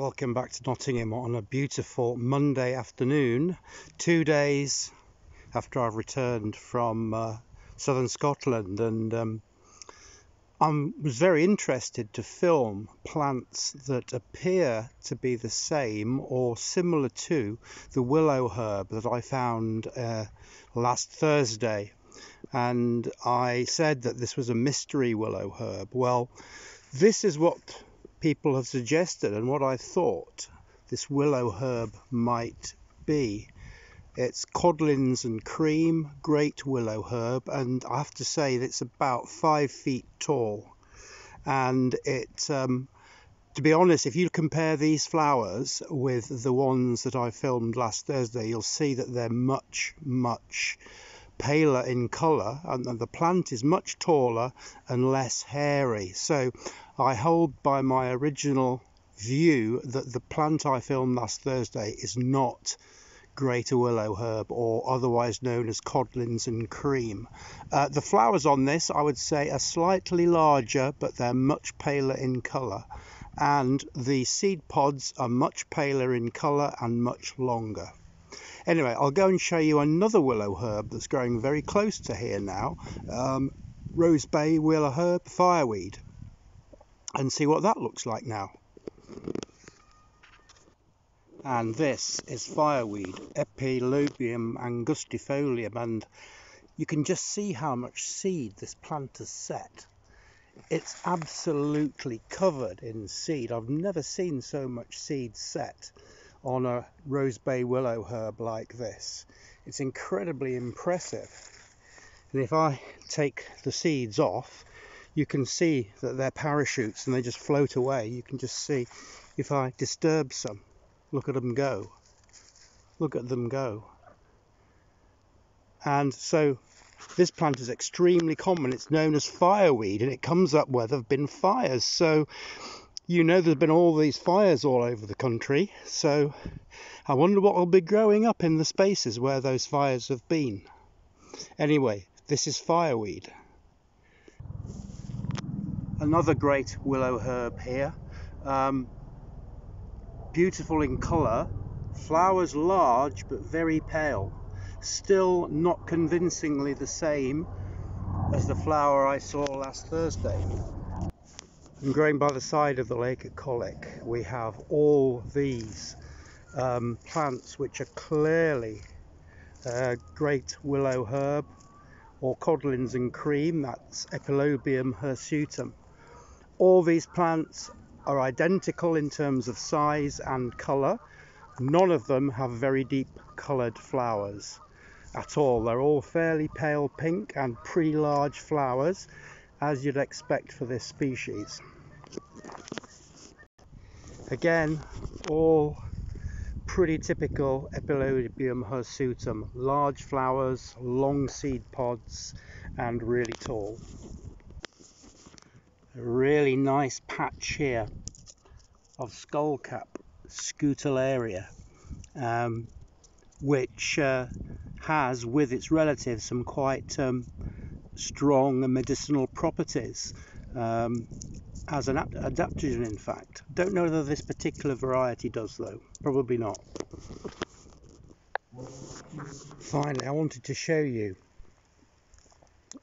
Welcome back to Nottingham on a beautiful Monday afternoon, two days after I've returned from uh, southern Scotland, and um, I was very interested to film plants that appear to be the same or similar to the willow herb that I found uh, last Thursday. And I said that this was a mystery willow herb. Well, this is what people have suggested and what I thought this willow herb might be. It's codlins and cream, great willow herb, and I have to say that it's about five feet tall. And it, um, to be honest, if you compare these flowers with the ones that I filmed last Thursday, you'll see that they're much, much paler in colour and the plant is much taller and less hairy. So I hold by my original view that the plant I filmed last Thursday is not greater willow herb or otherwise known as codlins and cream. Uh, the flowers on this I would say are slightly larger but they're much paler in colour and the seed pods are much paler in colour and much longer. Anyway, I'll go and show you another willow herb that's growing very close to here now. Um, Rose Bay willow herb fireweed and see what that looks like now. And this is fireweed, Epilobium angustifolium, and you can just see how much seed this plant has set. It's absolutely covered in seed. I've never seen so much seed set on a rose bay willow herb like this. It's incredibly impressive. And if I take the seeds off, you can see that they're parachutes and they just float away. You can just see if I disturb some, look at them go. Look at them go. And so this plant is extremely common. It's known as fireweed and it comes up where there have been fires. So you know there's been all these fires all over the country. So I wonder what will be growing up in the spaces where those fires have been. Anyway, this is fireweed. Another great willow herb here. Um, beautiful in colour, flowers large but very pale. Still not convincingly the same as the flower I saw last Thursday. And growing by the side of the lake at Colwick, we have all these um, plants which are clearly uh, great willow herb or codlins and cream, that's Epilobium hirsutum. All these plants are identical in terms of size and colour. None of them have very deep coloured flowers at all. They're all fairly pale pink and pretty large flowers as you'd expect for this species. Again, all pretty typical Epilobium hirsutum. Large flowers, long seed pods, and really tall. A really nice patch here of skullcap scutellaria, um, which uh, has with its relatives some quite um, strong medicinal properties. Um, as an adaptogen in fact. Don't know whether this particular variety does though, probably not. Finally, I wanted to show you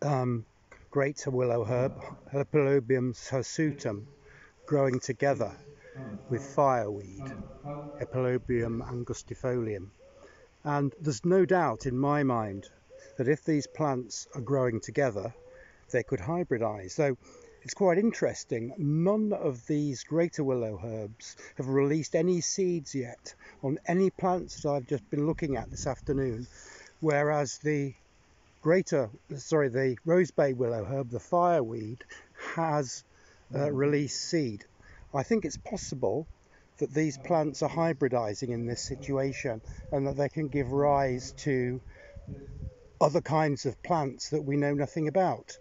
um, greater willow herb, Epilobium hirsutum, growing together with fireweed, Epilobium angustifolium. And there's no doubt in my mind that if these plants are growing together, they could hybridize. So it's quite interesting. None of these greater willow herbs have released any seeds yet on any plants that I've just been looking at this afternoon, whereas the greater, sorry, the rosebay willow herb, the fireweed, has uh, released seed. I think it's possible that these plants are hybridizing in this situation and that they can give rise to other kinds of plants that we know nothing about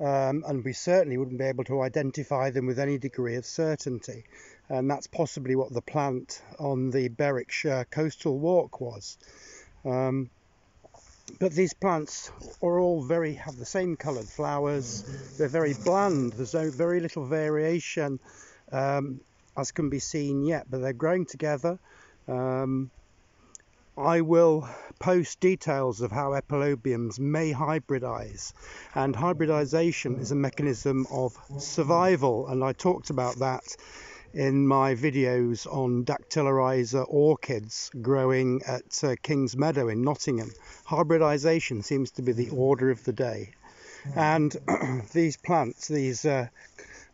um, and we certainly wouldn't be able to identify them with any degree of certainty. And that's possibly what the plant on the Berwickshire coastal walk was. Um, but these plants are all very have the same coloured flowers. They're very bland. There's no, very little variation um, as can be seen yet, but they're growing together. Um, I will post details of how epilobiums may hybridize, and hybridization is a mechanism of survival, and I talked about that in my videos on Dactylorhiza orchids growing at uh, Kings Meadow in Nottingham. Hybridization seems to be the order of the day. And these plants, these uh,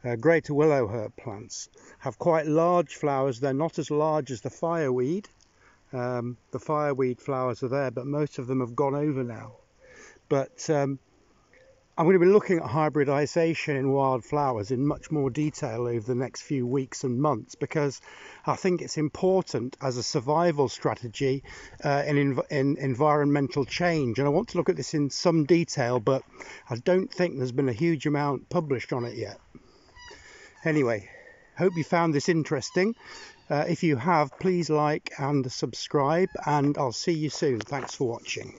uh, greater willow herb plants, have quite large flowers. They're not as large as the fireweed. Um, the fireweed flowers are there, but most of them have gone over now. But um, I'm going to be looking at hybridization in wildflowers in much more detail over the next few weeks and months because I think it's important as a survival strategy uh, in, in environmental change. And I want to look at this in some detail, but I don't think there's been a huge amount published on it yet. Anyway, hope you found this interesting. Uh, if you have, please like and subscribe, and I'll see you soon. Thanks for watching.